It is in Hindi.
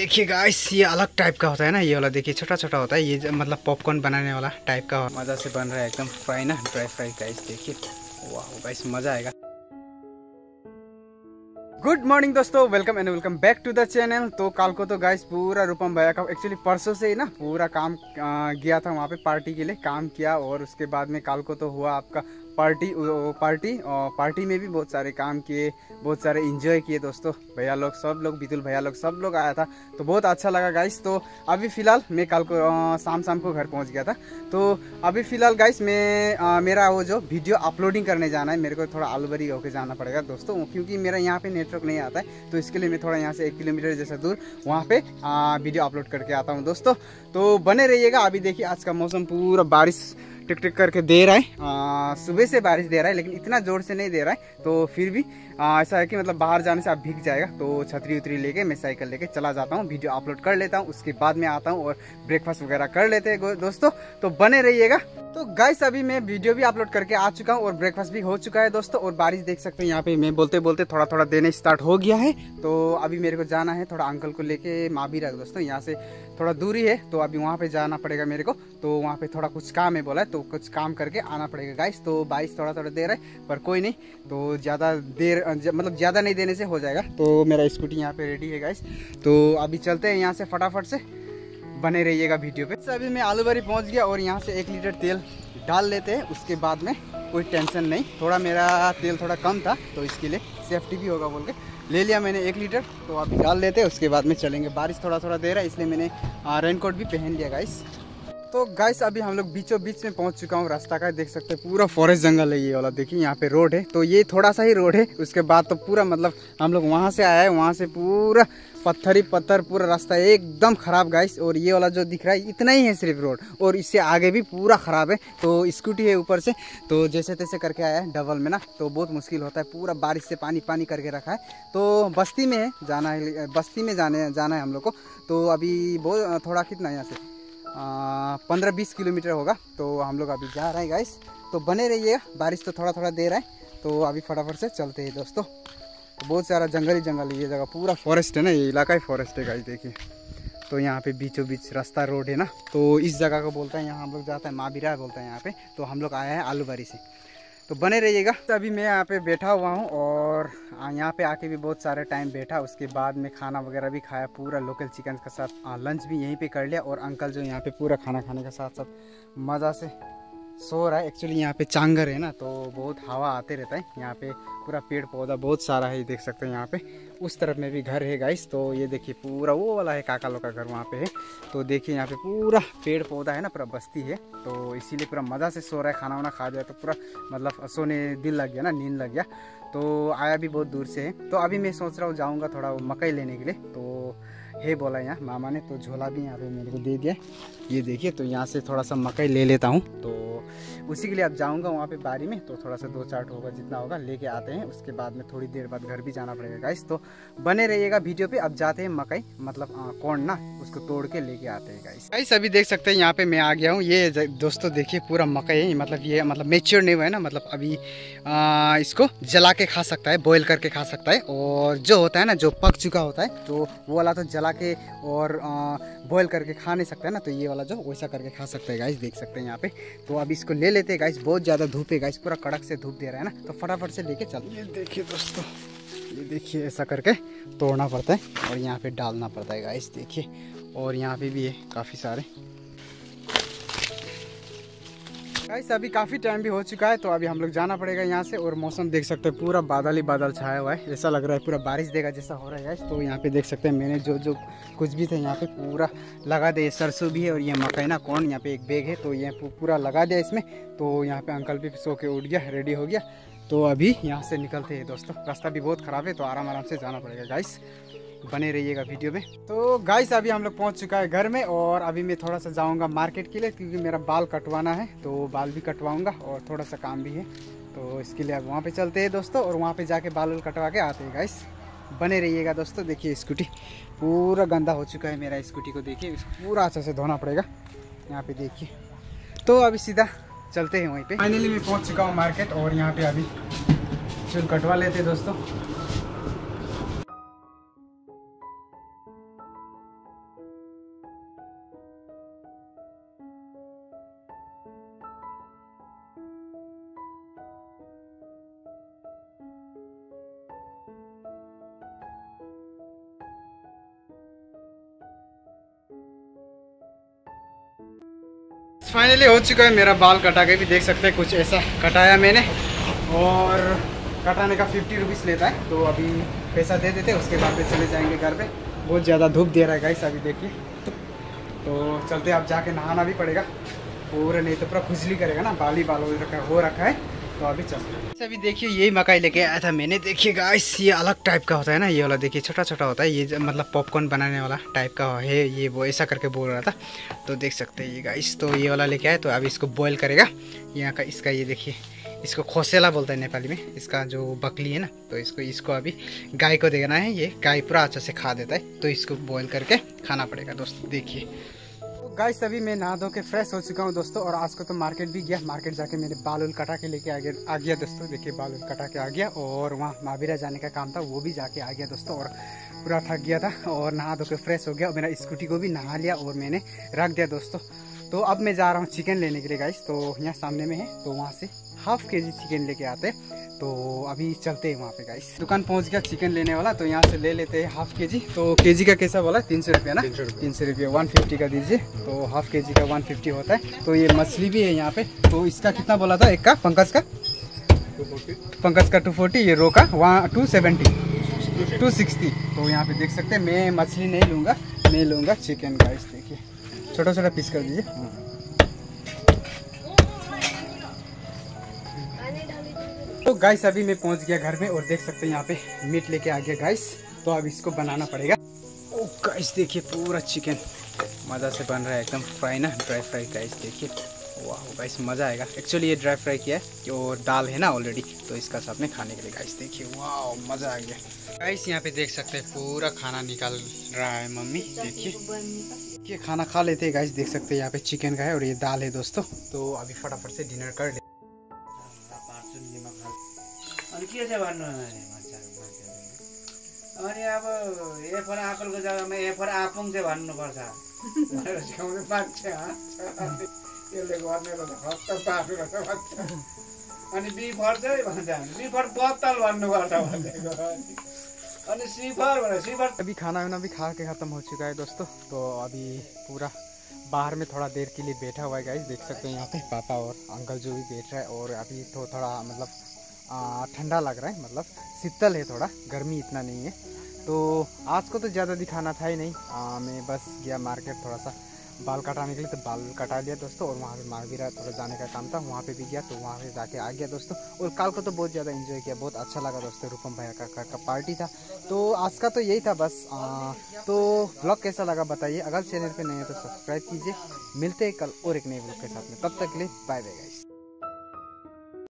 देखिए गाइस ये अलग टाइप का होता है ना, ये वाला देखिए छोटा छोटा होता है, ये मतलब पॉपकॉर्न बनाने वाला टाइप का मज़ा से बन रहा है एकदम फ्राई ना ड्राई फ्राई गाइस देखिए। वाह गाइस मज़ा आएगा। गुड मॉर्निंग दोस्तों welcome and welcome back to the channel तो कल को तो गाइस पूरा रूपम भैया का एक्चुअली परसों से ही ना, पूरा काम गया था वहाँ पे पार्टी के लिए, काम किया और उसके बाद में कल को तो हुआ आपका पार्टी पार्टी पार्टी में भी बहुत सारे काम किए, बहुत सारे इंजॉय किए दोस्तों, भैया लोग, सब लोग बितुल भैया लोग, सब लोग आया था तो बहुत अच्छा लगा गाइस तो अभी फ़िलहाल मैं कल को शाम शाम को घर पहुँच गया था तो अभी फ़िलहाल गाइस मैं मेरा वो जो वीडियो अपलोडिंग करने जाना है, मेरे को थोड़ा आलूबरी होकर जाना पड़ेगा दोस्तों क्योंकि मेरा यहाँ पर नेटवर्क नहीं आता है तो इसके लिए मैं थोड़ा यहाँ से एक किलोमीटर जैसा दूर वहाँ पर वीडियो अपलोड करके आता हूँ दोस्तों तो बने रहिएगा, अभी देखिए आज का मौसम पूरा बारिश टिक टिक करके दे रहा है। सुबह से बारिश दे रहा है, लेकिन इतना ज़ोर से नहीं दे रहा है तो फिर भी ऐसा है कि मतलब बाहर जाने से आप भीग जाएगा तो छतरी उतरी लेके, मैं साइकिल लेके चला जाता हूँ, वीडियो अपलोड कर लेता हूँ, उसके बाद में आता हूँ और ब्रेकफास्ट वगैरह कर लेते हैं दोस्तों तो बने रहिएगा। तो गाइस अभी मैं वीडियो भी अपलोड करके आ चुका हूँ और ब्रेकफास्ट भी हो चुका है दोस्तों और बारिश देख सकते हैं यहाँ पे मैं बोलते बोलते थोड़ा थोड़ा देने स्टार्ट हो गया है। तो अभी मेरे को जाना है, थोड़ा अंकल को लेके माँ भी रख दोस्तों यहाँ से थोड़ा दूरी है तो अभी वहाँ पे जाना पड़ेगा मेरे को। तो वहाँ पे थोड़ा कुछ काम है बोला है तो कुछ काम करके आना पड़ेगा गाइस तो बारिश थोड़ा थोड़ा देर है, पर कोई नहीं तो ज़्यादा देर मतलब ज़्यादा नहीं देने से हो जाएगा। तो मेरा स्कूटी यहाँ पे रेडी है गाइस तो अभी चलते हैं यहाँ से फटाफट से। बने रहिएगा वीडियो पे। अभी मैं आलू बरी पहुँच गया और यहाँ से एक लीटर तेल डाल लेते हैं, उसके बाद में कोई टेंशन नहीं। थोड़ा मेरा तेल थोड़ा कम था तो इसके लिए सेफ्टी भी होगा बोल के। ले लिया मैंने एक लीटर तो अभी डाल लेते हैं, उसके बाद में चलेंगे। बारिश थोड़ा थोड़ा दे रहा है, इसलिए मैंने रेनकोट भी पहन लिया गाइस तो गाइस अभी हम लोग बीचों बीच में पहुँच चुका हूँ, रास्ता का देख सकते हैं, पूरा फॉरेस्ट जंगल है ये वाला। देखिए, यहाँ पे रोड है तो ये थोड़ा सा ही रोड है, उसके बाद तो पूरा मतलब हम लोग वहाँ से आया है, वहाँ से पूरा पत्थर ही पत्थर पूरा रास्ता एकदम खराब गाइस और ये वाला जो दिख रहा है, इतना ही है सिर्फ़ रोड, और इससे आगे भी पूरा खराब है। तो स्कूटी है ऊपर से तो जैसे तैसे करके आया है डबल में ना तो बहुत मुश्किल होता है, पूरा बारिश से पानी पानी करके रखा है। तो बस्ती में है, जाना है, बस्ती में जाने, जाना है हम लोग को। तो अभी बहुत, थोड़ा कितना यहाँ से? पंद्रह बीस किलोमीटर होगा तो हम लोग अभी जा रहे हैं गाइस तो बने रहिएगा, बारिश तो थोड़ा थोड़ा दे रहा है तो अभी फटाफट से चलते हैं दोस्तों। तो बहुत सारा जंगल ही जंगल है ये जगह, पूरा फॉरेस्ट है ना, ये इलाका ही फॉरेस्ट है गाइस देखिए। तो यहाँ पे बीचों बीच रास्ता रोड है ना तो इस जगह को बोलते हैं, यहाँ हम लोग जाते हैं माँ बिरा बोलते हैं यहाँ पे तो हम लोग आए हैं आलूबारी से। तो बने रहिएगा। तो अभी मैं यहाँ पे बैठा हुआ हूँ और यहाँ पे आके भी बहुत सारे टाइम बैठा, उसके बाद में खाना वगैरह भी खाया, पूरा लोकल चिकन के साथ लंच भी यहीं पे कर लिया और अंकल जो यहाँ पे पूरा खाना खाने के साथ साथ मज़ा से सो रहा है। एक्चुअली यहाँ पे चांगर है ना तो बहुत हवा आते रहता है। यहाँ पे पूरा पेड़ पौधा बहुत सारा है देख सकते हैं यहाँ पे। उस तरफ़ में भी घर है गाइस तो ये देखिए पूरा वो वाला है, काका लोग का घर वहाँ पे है। तो देखिए यहाँ पे पूरा पेड़ पौधा है ना, पूरा बस्ती है। तो इसीलिए पूरा मज़ा से सो रहा है, खाना वाना खा जाए तो पूरा मतलब सोने दिल लग गया ना, नींद लग गया। तो आया भी बहुत दूर से है। तो अभी मैं सोच रहा हूँ जाऊँगा थोड़ा मकई लेने के लिए। तो हे बोला यहाँ, मामा ने तो झोला भी यहाँ पे मेरे को दे दिया। ये देखिए तो यहाँ से थोड़ा सा मकई ले लेता हूँ। तो उसी के लिए अब जाऊँगा वहाँ पे बारी में तो थोड़ा सा दो चार्ट होगा जितना होगा लेके आते हैं। उसके बाद में थोड़ी देर बाद घर भी जाना पड़ेगा गाइस तो बने रहिएगा वीडियो पे। अब जाते हैं मकई मतलब कौन ना, उसको तोड़ के लेके आते हैं गाइस गाइस अभी देख सकते हैं यहाँ पे मैं आ गया हूँ। ये दोस्तों, देखिए, पूरा मकई है। मतलब ये मतलब मेच्योर नहीं हुआ है ना मतलब अभी इसको जला के खा सकता है बॉयल करके खा सकता है। और जो होता है ना, जो पक चुका होता है तो वो वाला तो जला के और बॉयल करके खा नहीं सकता है ना तो ये वाला जो, वैसा करके खा सकता है गाइस देख सकते हैं यहाँ पे। तो अब इसको ले लेते हैं गाइस बहुत ज़्यादा धूप है गाइस पूरा कड़क से धूप दे रहा है ना? तो फटाफट से लेके चल। ये देखिए दोस्तों। ये देखिए ऐसा करके तोड़ना पड़ता है और यहाँ पे डालना पड़ता है गाइस देखिए। और यहाँ पे भी है काफ़ी सारे। गाइस अभी काफ़ी टाइम भी हो चुका है तो अभी हम लोग जाना पड़ेगा यहाँ से और मौसम देख सकते हैं, पूरा बादल ही बादल छाया हुआ है। ऐसा लग रहा है पूरा बारिश देगा जैसा हो रहा है गाइस तो यहाँ पे देख सकते हैं मैंने जो जो कुछ भी था, यहाँ पे पूरा लगा दिया सरसों भी है और ये मकई ना कौन, यहाँ पे एक बैग है तो ये पूरा लगा दिया इसमें। तो यहाँ पे अंकल भी सो के उठ गया रेडी हो गया। तो अभी यहाँ से निकलते हैं दोस्तों, रास्ता भी बहुत ख़राब है तो आराम आराम से जाना पड़ेगा गाइस बने रहिएगा वीडियो में। तो गाइस अभी हम लोग पहुँच चुका है घर में और अभी मैं थोड़ा सा जाऊँगा मार्केट के लिए क्योंकि मेरा बाल कटवाना है तो बाल भी कटवाऊँगा और थोड़ा सा काम भी है। तो इसके लिए अब वहाँ पे चलते हैं दोस्तों और वहाँ पे जाके बाल वाल कटवा के आते हैं गाइस बने रहिएगा दोस्तों, देखिए स्कूटी पूरा गंदा हो चुका है मेरा स्कूटी को देखिए इसको पूरा अच्छे से धोना पड़ेगा। यहाँ पे देखिए। तो अभी सीधा चलते हैं वहीं पे। फाइनली मैं पहुँच चुका हूँ मार्केट और यहाँ पे अभी चुल कटवा लेते दोस्तों। फाइनली हो चुका है मेरा बाल कटा के भी देख सकते हैं, कुछ ऐसा कटाया मैंने। और कटाने का फिफ्टी रुपीज़ लेता है। तो अभी पैसा दे देते उसके बाद में चले जाएँगे घर पे। बहुत ज़्यादा धूप दे रहा है गाइस अभी देखिए। तो चलते आप जाके नहाना भी पड़ेगा। और नहीं तो पूरा खुजली करेगा ना, बाली बाल हो रखा हो रखा है। तो अभी अभी देखिए, यही मकाई लेके आया था मैंने। देखिए गाइस ये अलग टाइप का होता है ना, ये वाला देखिए छोटा छोटा होता है। ये मतलब पॉपकॉर्न बनाने वाला टाइप का है, ये वो ऐसा करके बोल रहा था। तो देख सकते हैं ये गाइस तो ये वाला लेके आए तो अभी इसको बॉयल करेगा। यहाँ का इसका ये देखिए, इसको खोसेला बोलता है नेपाली में। इसका जो बकली है ना तो इसको इसको अभी गाय को देना है ये। गाय पूरा अच्छा से खा देता है तो इसको बॉयल करके खाना पड़ेगा। दोस्तों, देखिए। गाइस अभी मैं नहा धो के फ्रेश हो चुका हूँ दोस्तों, और आज को तो मार्केट भी गया। मार्केट जाके मैंने बाल उल कटा के लेके आ गया आ गया दोस्तों। देखिए बाल उल कटा के आ गया, और वहाँ महावीरा जाने का काम था, वो भी जाके आ गया दोस्तों, और पूरा थक गया था, और नहा धो के फ्रेश हो गया, और मेरा स्कूटी को भी नहा लिया, और मैंने रख दिया दोस्तों। तो अब मैं जा रहा हूँ चिकन लेने के लिए गाइस तो यहाँ सामने में है तो वहाँ से हाफ़ के जी चिकन लेके आते तो अभी चलते हैं वहाँ पे गाइस दुकान पहुँच गया चिकन लेने वाला तो यहाँ से ले लेते हैं हाफ़ के जी तो के जी का कैसा बोला तीन सौ रुपया ना? तीन सौ रुपया। वन फिफ्टी का दीजिए। तो हाफ़ के जी का वन फिफ्टी होता है। तो ये मछली भी है यहाँ पे। तो इसका कितना बोला था? एक का? पंकज का? पंकज का टू फोर्टी ये रो का? वहाँ टू सेवेंटी टू सिक्सटी तो यहाँ पे देख सकते हैं। मैं मछली नहीं लूँगा। मैं लूँगा चिकन गाइस देखिए। छोटा छोटा पीस कर दीजिए। तो गाइस अभी मैं पहुँच गया घर में और देख सकते हैं यहाँ पे मीट लेके आ गया गाइस तो अब इसको बनाना पड़ेगा। ओ गाइस देखिए पूरा चिकन मज़ा से बन रहा है एकदम फ्राई ना ड्राई फ्राई गाइस देखिए। वाह गाइस मज़ा आएगा। एक्चुअली ये ड्राई फ्राई किया है और दाल है ना ऑलरेडी तो इसका साथ में खाने के लिए गाइस देखिए। वाह मज़ा आ गया। गाइस यहाँ पे देख सकते हैं पूरा खाना निकाल रहा है मम्मी, देखिए। ये खाना खा लेते हैं गाइस देख सकते हैं यहाँ पे चिकन का है और ये दाल है दोस्तों। तो अभी फटाफट से डिनर कर ले। के चाहिँ भन्नु अनि अब ए फोर जग्गामा ए आपुङ चाहिँ भन्नुपर्छ यसले गर्ने अनि बी चाहिँ भन्छ बी बत्तल भन्नुपर्छ भनेको अनि सिफर भनेर सिफर अभी खाना वाना भी खा के ख़त्म हो चुका है दोस्तों तो अभी पूरा बाहर में थोड़ा देर के लिए बैठा हुआ है गाइस देख सकते हैं यहाँ पे पापा और अंकल जो भी बैठ रहा है, और अभी तो थोड़ा मतलब ठंडा लग रहा है मतलब शीतल है थोड़ा गर्मी इतना नहीं है। तो आज को तो ज़्यादा दिखाना था ही नहीं। आ, मैं बस गया मार्केट थोड़ा सा बाल कटाने के लिए तो बाल कटा लिया दोस्तों और वहाँ पे मारवीरा थोड़ा जाने का काम था वहाँ पे भी गया तो वहाँ पे जाके आ गया दोस्तों। और कल को तो बहुत ज़्यादा इन्जॉय किया बहुत अच्छा लगा दोस्तों रूपम भैया का, का, का पार्टी था। तो आज का तो यही था बस आ, तो ब्लॉग कैसा लगा बताइए अगर चैनल पर नहीं है तो सब्सक्राइब कीजिए। मिलते हैं कल और एक नए ब्लॉग के साथ में तब तक के लिए बाय बाय